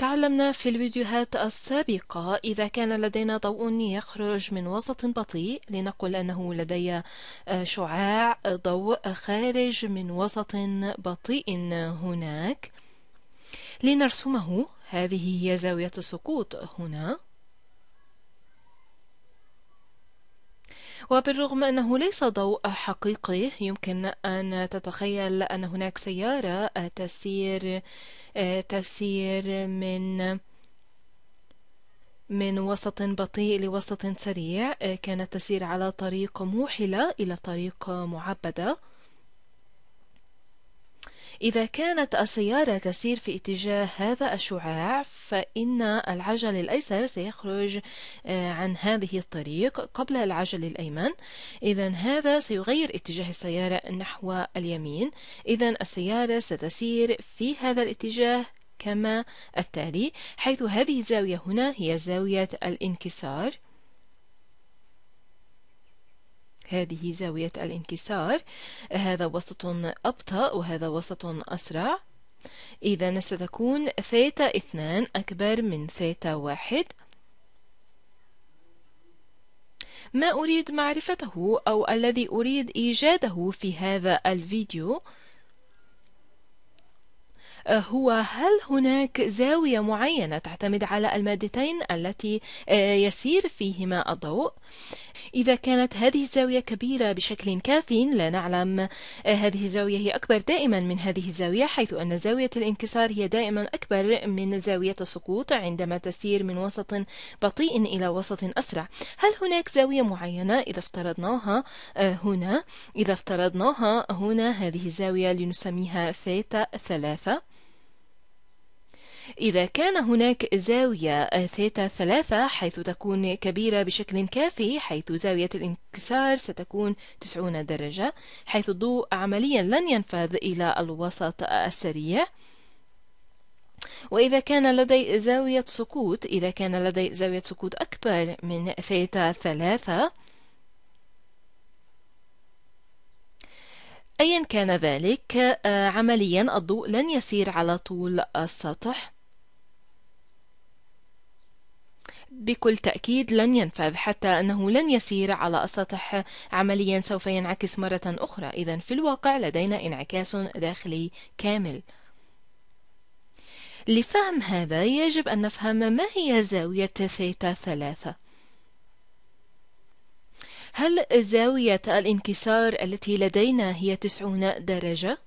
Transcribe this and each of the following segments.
تعلمنا في الفيديوهات السابقة إذا كان لدينا ضوء يخرج من وسط بطيء لنقل أنه لدي شعاع ضوء خارج من وسط بطيء هناك. لنرسمه. هذه هي زاوية السقوط هنا. وبالرغم أنه ليس ضوء حقيقي يمكن أن تتخيل أن هناك سيارة تسير تسير من من وسط بطيء لوسط سريع كانت تسير على طريق موحلة إلى طريق معبدة. إذا كانت السيارة تسير في اتجاه هذا الشعاع فإن العجل الأيسر سيخرج آه، عن هذه الطريق قبل العجل الأيمن. إذا هذا سيغير اتجاه السيارة نحو اليمين. إذا السيارة ستسير في هذا الاتجاه كما التالي حيث هذه الزاوية هنا هي زاوية الانكسار. هذه زاوية الانكسار. هذا وسط أبطأ وهذا وسط أسرع. إذا ستكون ثيتا اثنان أكبر من ثيتا واحد. ما أريد معرفته أو الذي أريد إيجاده في هذا الفيديو؟ هو هل هناك زاوية معينة تعتمد على المادتين التي يسير فيهما الضوء؟ إذا كانت هذه الزاوية كبيرة بشكل كاف لا نعلم. هذه الزاوية هي أكبر دائما من هذه الزاوية حيث أن زاوية الانكسار هي دائما أكبر من زاوية السقوط عندما تسير من وسط بطيء إلى وسط أسرع. هل هناك زاوية معينة إذا افترضناها؟ هنا. إذا افترضناها هنا هذه الزاوية لنسميها ثيتا ثلاثة. إذا كان هناك زاوية ثيتا ثلاثة حيث تكون كبيرة بشكل كافي حيث زاوية الانكسار ستكون 90 درجة حيث الضوء عمليا لن ينفذ إلى الوسط السريع. وإذا كان لدي زاوية سقوط إذا كان لدي زاوية سقوط أكبر من ثيتا ثلاثة. أيا كان ذلك عمليا الضوء لن يسير على طول السطح. بكل تأكيد لن ينفذ حتى أنه لن يسير على السطح عمليا سوف ينعكس مرة أخرى. إذا في الواقع لدينا انعكاس داخلي كامل. لفهم هذا يجب أن نفهم ما هي زاوية ثيتا ثلاثة. هل زاوية الانكسار التي لدينا هي تسعون درجة؟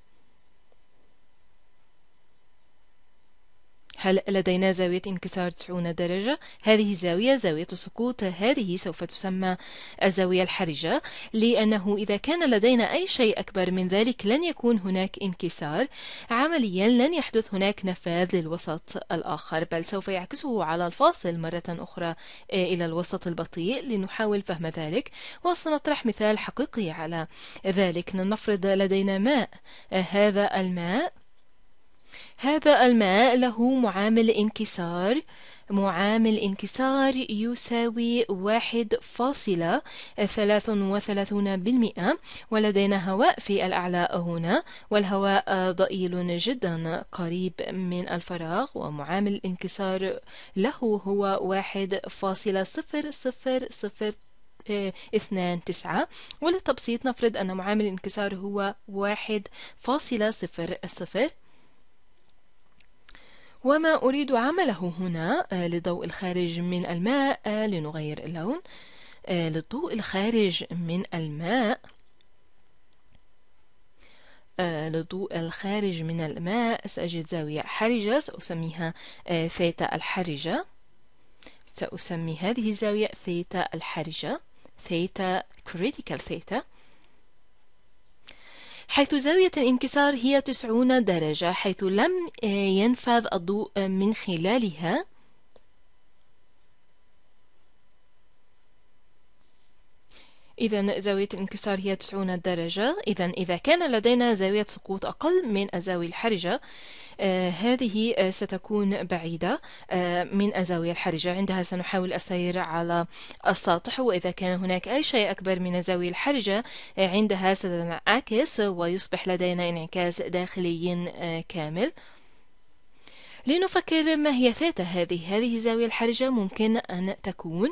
هل لدينا زاوية انكسار 90 درجة؟ هذه زاوية زاوية السقوط هذه سوف تسمى الزاوية الحرجة. لأنه إذا كان لدينا أي شيء أكبر من ذلك لن يكون هناك انكسار. عمليا لن يحدث هناك نفاذ للوسط الآخر بل سوف يعكسه على الفاصل مرة أخرى إلى الوسط البطيء. لنحاول فهم ذلك. وسنطرح مثال حقيقي على ذلك. لنفرض لدينا ماء. هذا الماء هذا الماء له معامل انكسار. معامل انكسار يساوي واحد فاصلة ثلاث وثلاثون بالمئة. ولدينا هواء في الأعلى هنا. والهواء ضئيل جدا قريب من الفراغ. ومعامل الانكسار له هو واحد فاصلة صفر صفر صفر اثنان تسعة. وللتبسيط نفرض أن معامل الانكسار هو واحد فاصلة صفر صفر. وما أريد عمله هنا آه، لضوء الخارج من الماء آه، لنغير اللون آه، للضوء الخارج من الماء لضوء الخارج من الماء. سأجد زاوية حرجة سأسميها ثيتا الحرجة. سأسمي هذه الزاوية ثيتا الحرجة ثيتا critical ثيتا. حيث زاوية الانكسار هي 90 درجة حيث لم آه، ينفذ الضوء من خلالها. إذا زاوية الانكسار هي 90 درجة. إذا إذا كان لدينا زاوية سقوط أقل من الزاوية الحرجة آه هذه آه ستكون بعيدة آه من الزاوية الحرجة. عندها سنحاول السير على السطح وإذا كان هناك أي شيء أكبر من الزاوية الحرجة آه عندها ستنعكس ويصبح لدينا انعكاس داخلي آه كامل. لنفكر ما هي ثيتا هذه. هذه الزاوية الحرجة ممكن أن تكون.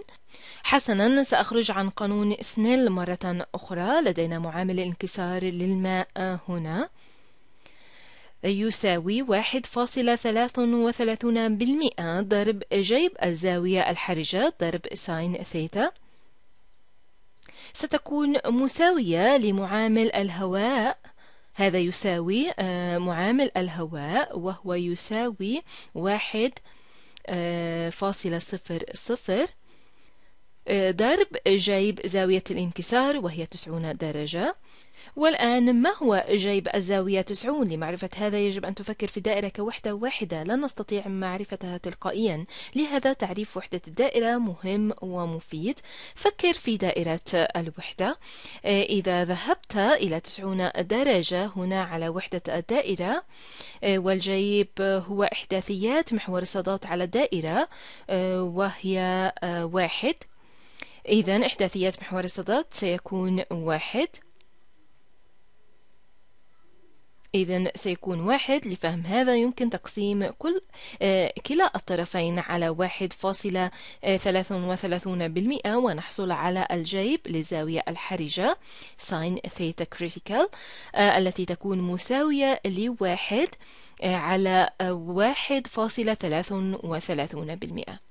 حسنا سأخرج عن قانون سنيل مرة أخرى. لدينا معامل الانكسار للماء هنا. يساوي واحد فاصلة ثلاث وثلاثون بالمئة. ضرب جيب الزاوية الحرجة. ضرب sine ثيتا. ستكون مساوية لمعامل الهواء. هذا يساوي آه، معامل الهواء وهو يساوي واحد آه، فاصلة صفر صفر آه، ضرب جيب زاوية الانكسار وهي تسعون درجة. والآن ما هو جيب الزاوية 90 لمعرفة هذا؟ يجب أن تفكر في الدائرة كوحدة واحدة. لا نستطيع معرفتها تلقائيا. لهذا تعريف وحدة الدائرة مهم ومفيد. فكر في دائرة الوحدة. آه، إذا ذهبت إلى 90 درجة هنا على وحدة الدائرة آه، والجيب هو إحداثيات محور الصادات على الدائرة آه، وهي واحد. إذا إحداثيات محور الصادات سيكون واحد. إذا سيكون واحد لفهم هذا يمكن تقسيم كل آه كلا الطرفين على واحد فاصلة آه ثلاث وثلاثون بالمئة ونحصل على الجيب للزاوية الحرجة sine ثيتا critical التي تكون مساوية لواحد آه على واحد فاصلة ثلاث وثلاثون بالمئة.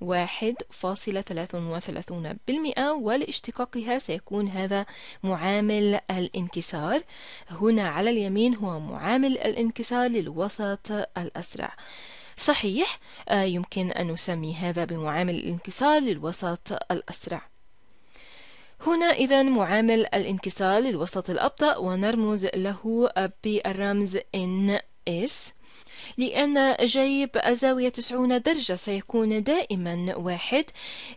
واحد فاصلة ثلاث وثلاثون بالمئة ولاشتقاقها سيكون هذا معامل الانكسار. هنا على اليمين هو معامل الانكسار للوسط الأسرع. صحيح آه، يمكن أن نسمي هذا بمعامل الانكسار للوسط الأسرع. هنا إذا معامل الانكسار للوسط الأبطأ ونرمز له بالرمز NS لأن جيب الزاوية 90 درجة سيكون دائما واحد.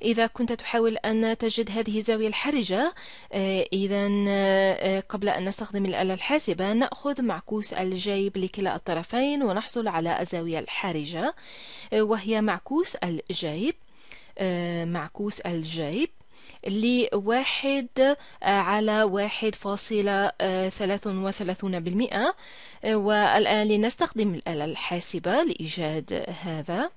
إذا كنت تحاول أن تجد هذه الزاوية الحرجة آه، إذا آه، قبل أن نستخدم الآلة الحاسبة نأخذ معكوس الجيب لكلا الطرفين ونحصل على الزاوية الحرجة آه، وهي معكوس الجيب معكوس الجيب. لواحد على واحد فاصلة ثلاث وثلاثون بالمئة. والآن لنستخدم الآلة الحاسبة لإيجاد هذا.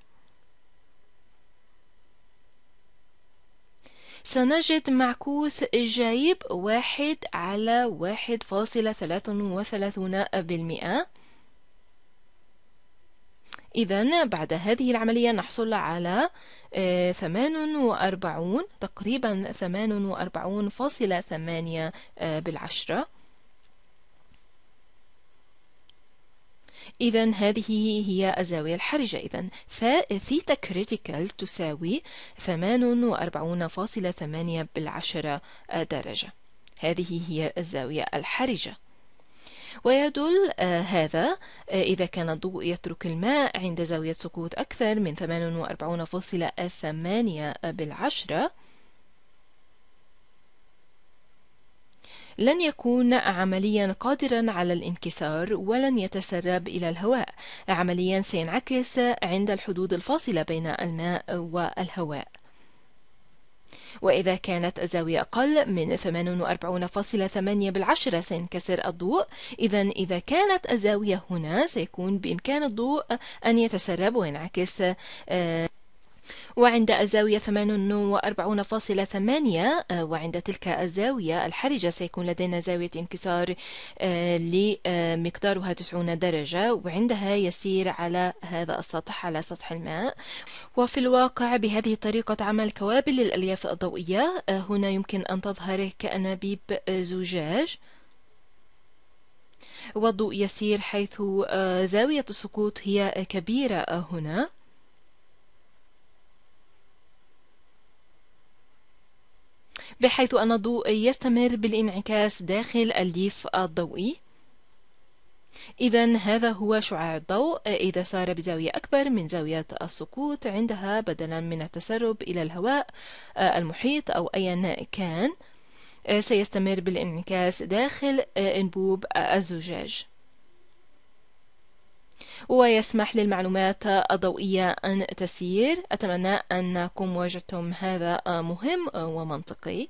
سنجد معكوس جايب واحد على واحد فاصلة ثلاث وثلاثون بالمئة. إذا بعد هذه العملية نحصل على آه، ثمان وأربعون تقريبا ثمان وأربعون فاصلة ثمانية آه، بالعشرة. إذا هذه هي الزاوية الحرجة. إذا ثيتا critical تساوي ثمان وأربعون فاصلة ثمانية بالعشرة درجة. هذه هي الزاوية الحرجة. ويدل آه هذا آه إذا كان الضوء يترك الماء عند زاوية سقوط أكثر من 48.8 بالعشرة. لن يكون عمليا قادرا على الانكسار ولن يتسرب إلى الهواء. عمليا سينعكس عند الحدود الفاصلة بين الماء والهواء. وإذا كانت الزاوية أقل من 48.8 بالعشرة سينكسر الضوء. إذا إذا كانت الزاوية هنا سيكون بإمكان الضوء أن يتسرب وينعكس آه وعند الزاوية 48.8 آه، وعند تلك الزاوية الحرجة سيكون لدينا زاوية انكسار آه، لمقدارها 90 درجة وعندها يسير على هذا السطح على سطح الماء. وفي الواقع بهذه الطريقة عمل كوابل للألياف الضوئية آه، هنا يمكن أن تظهر كأنابيب زجاج. والضوء يسير حيث زاوية السقوط هي كبيرة هنا. بحيث أن الضوء يستمر بالانعكاس داخل الليف الضوئي. إذا هذا هو شعاع الضوء. إذا سار بزاوية أكبر من زاوية السقوط عندها بدلا من التسرب إلى الهواء المحيط أو أيا كان سيستمر بالانعكاس داخل أنبوب الزجاج. ويسمح للمعلومات الضوئية أن تسير. أتمنى أنكم وجدتم هذا مهم ومنطقي.